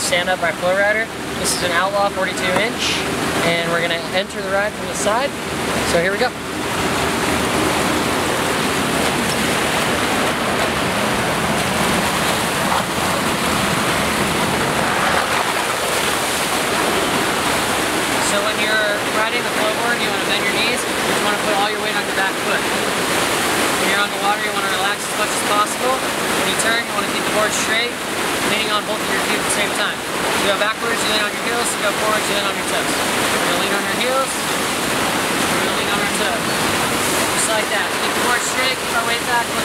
stand-up by Flowrider. This is an Outlaw 42 inch, and we're gonna enter the ride from the side. So here we go. So when you're riding the flowboard, you want to bend your knees, you want to put all your weight on back foot. When you're on the water, you want to relax as much as possible. When you turn, you want to keep the board straight, on both of your feet at the same time. You go backwards, you lean on your heels, you go forwards, you lean on your toes. You're to lean on your heels, you're to lean on your toes. Just like that. Keep the board straight, keep our weight back.